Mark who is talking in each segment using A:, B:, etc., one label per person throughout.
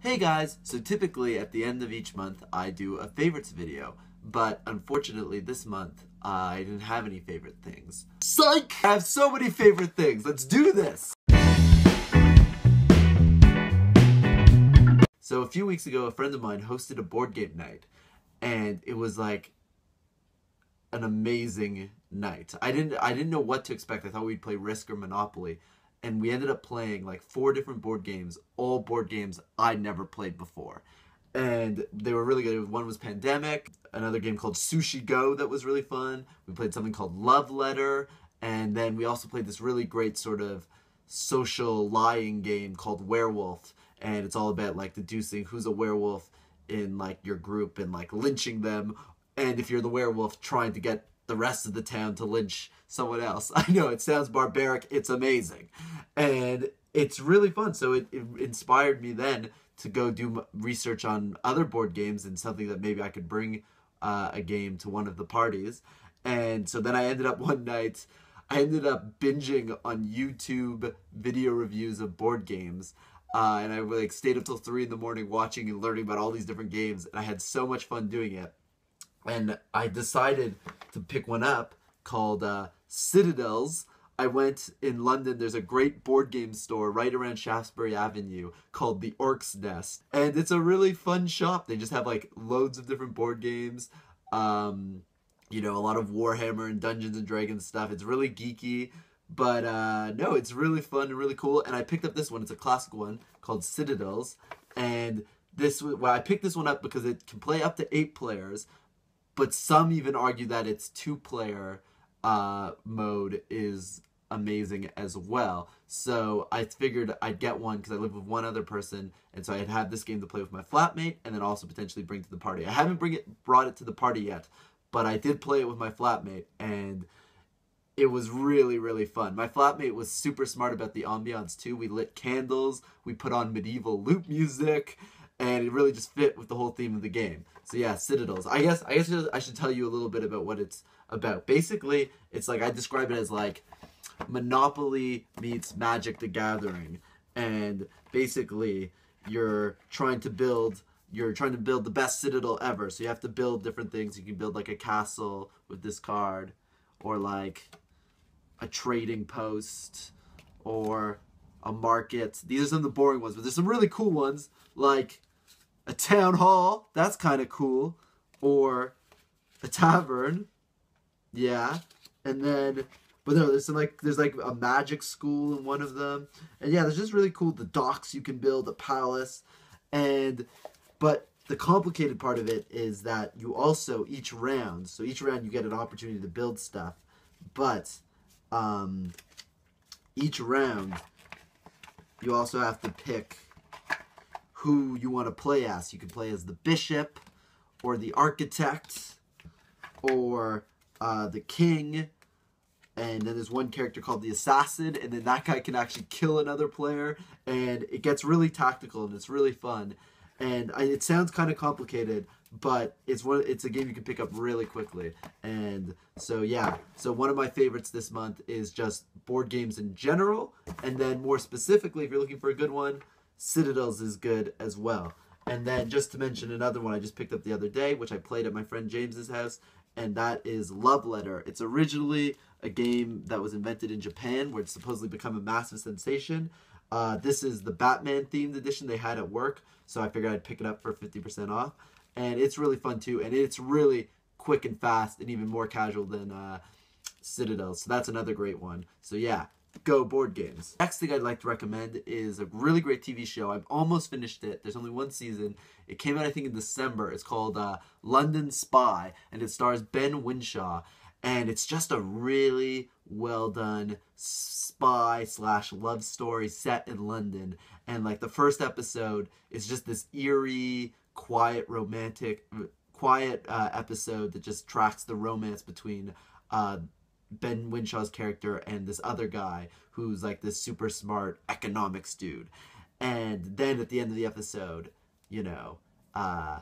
A: Hey guys, so typically at the end of each month I do a favorites video, but unfortunately this month I didn't have any favorite things. Psych! I have so many favorite things, let's do this! So a few weeks ago a friend of mine hosted a board game night, and it was like an amazing night. I didn't I didn't know what to expect. I thought we'd play Risk or Monopoly, and we ended up playing like four different board games, all board games I'd never played before. And they were really good. One was Pandemic, another game called Sushi Go that was really fun. We played something called Love Letter, and then we also played this really great sort of social lying game called Werewolf, and it's all about like deducing who's a werewolf in like your group and like lynching them, and if you're the werewolf, trying to get the rest of the town to lynch someone else. I know it sounds barbaric, it's amazing. And it's really fun. So it, it inspired me then to go do research on other board games and something that maybe I could bring uh, a game to one of the parties. And so then I ended up one night, I ended up binging on YouTube video reviews of board games. Uh, and I like stayed up till three in the morning watching and learning about all these different games. And I had so much fun doing it and I decided to pick one up called uh, Citadels. I went in London. There's a great board game store right around Shaftesbury Avenue called the Orc's Nest, and it's a really fun shop. They just have like loads of different board games. Um, you know, a lot of Warhammer and Dungeons and Dragons stuff. It's really geeky, but uh, no, it's really fun and really cool. And I picked up this one. It's a classic one called Citadels, and this well, I picked this one up because it can play up to eight players, but some even argue that its two player uh, mode is amazing as well. So I figured I'd get one because I live with one other person, and so I'd have this game to play with my flatmate, and then also potentially bring to the party. I haven't bring it brought it to the party yet, but I did play it with my flatmate, and it was really really fun. My flatmate was super smart about the ambiance too. We lit candles, we put on medieval loop music, and it really just fit with the whole theme of the game. So yeah, Citadels. I guess I guess I should tell you a little bit about what it's about. Basically, it's like I describe it as like Monopoly meets Magic the Gathering, and basically you're trying to build you're trying to build the best citadel ever. So you have to build different things. You can build like a castle with this card, or like a trading post, or a market. These are some of the boring ones, but there's some really cool ones like a town hall. That's kind of cool. Or a tavern. Yeah. And then, but no, there's some like, there's like a magic school in one of them. And yeah, there's just really cool. The docks you can build, a palace. And, but the complicated part of it is that you also, each round, so each round you get an opportunity to build stuff. But, um, each round, you also have to pick who you want to play as. You can play as the bishop or the architect or uh, the king. And then there's one character called the assassin, and then that guy can actually kill another player, and it gets really tactical and it's really fun. And I, it sounds kind of complicated, but it's one. It's a game you can pick up really quickly. And so yeah, so one of my favorites this month is just board games in general, and then more specifically, if you're looking for a good one, Citadels is good as well. And then just to mention another one I just picked up the other day, which I played at my friend James's house, and that is Love Letter. It's originally a game that was invented in Japan, where it's supposedly become a massive sensation. Uh, this is the Batman themed edition they had at work, so I figured I'd pick it up for 50% off. And it's really fun too, and it's really quick and fast and even more casual than uh, Citadel. So that's another great one. So yeah, go board games. Next thing I'd like to recommend is a really great TV show. I've almost finished it. There's only one season. It came out, I think, in December. It's called uh, London Spy, and it stars Ben Whishaw. And it's just a really well done spy slash love story set in London. And like the first episode is just this eerie, quiet, romantic, quiet uh, episode that just tracks the romance between uh, Ben Whishaw's character and this other guy who's like this super smart economics dude. And then at the end of the episode, you know, uh,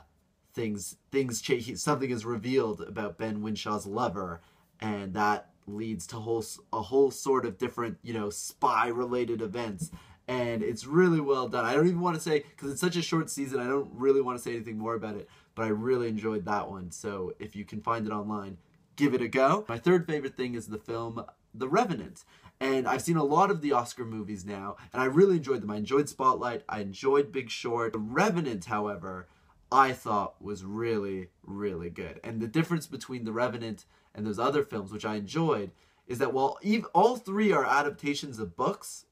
A: things things change. Something is revealed about Ben Whishaw's lover, and that leads to whole a whole sort of different you know spy related events. and it's really well done. I don't even want to say because it's such a short season. I don't really want to say anything more about it, but I really enjoyed that one. So if you can find it online, give it a go. My third favorite thing is the film The Revenant. And I've seen a lot of the Oscar movies now, and I really enjoyed them. I enjoyed Spotlight, I enjoyed Big Short. The Revenant, however, I thought was really, really good. And the difference between The Revenant and those other films, which I enjoyed, is that while all three are adaptations of books,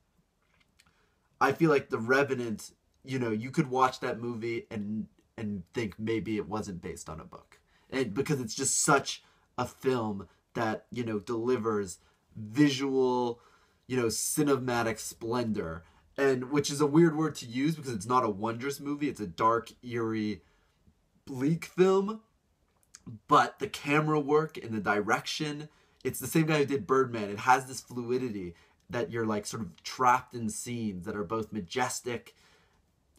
A: I feel like The Revenant, you know, you could watch that movie and and think maybe it wasn't based on a book. And because it's just such a film that, you know, delivers visual, you know, cinematic splendor. And which is a weird word to use because it's not a wondrous movie, it's a dark, eerie, bleak film. But the camera work and the direction, it's the same guy who did Birdman. It has this fluidity that you're like sort of trapped in scenes that are both majestic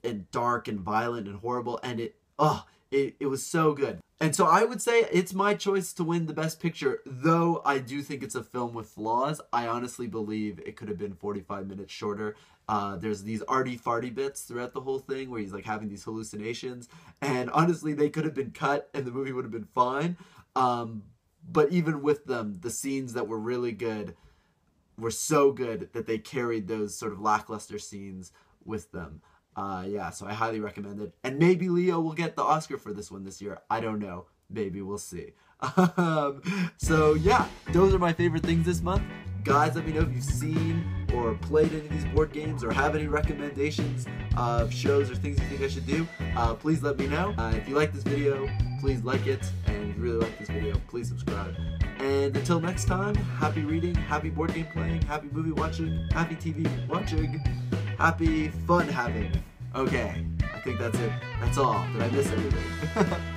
A: and dark and violent and horrible and it oh it, it was so good. And so i would say it's my choice to win the best picture though i do think it's a film with flaws. I honestly believe it could have been 45 minutes shorter. Uh, there's these arty farty bits throughout the whole thing where he's like having these hallucinations. And honestly they could have been cut and the movie would have been fine. Um, but even with them the scenes that were really good were so good that they carried those sort of lackluster scenes with them. Uh, yeah, so I highly recommend it. And maybe Leo will get the Oscar for this one this year. I don't know. Maybe we'll see. Um, so yeah, those are my favorite things this month. Guys, let me know if you've seen or played any of these board games or have any recommendations of shows or things you think I should do. Uh, please let me know. Uh, if you like this video, please like it. And if you really like this video, please subscribe. And until next time, happy reading, happy board game playing, happy movie watching, happy TV watching, happy fun having. Okay, I think that's it. That's all. Did I miss anything?